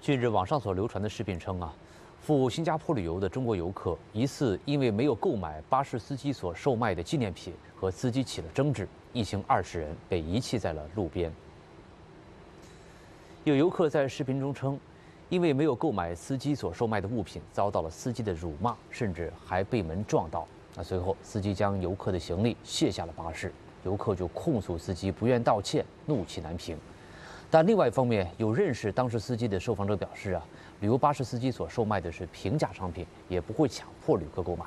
近日，网上所流传的视频称啊，赴新加坡旅游的中国游客疑似因为没有购买巴士司机所售卖的纪念品，和司机起了争执，一行二十人被遗弃在了路边。有游客在视频中称，因为没有购买司机所售卖的物品，遭到了司机的辱骂，甚至还被门撞到。那随后，司机将游客的行李卸下了巴士，游客就控诉司机不愿道歉，怒气难平。但另外一方面，有认识当事司机的受访者表示啊，旅游巴士司机所售卖的是平价商品，也不会强迫旅客购买。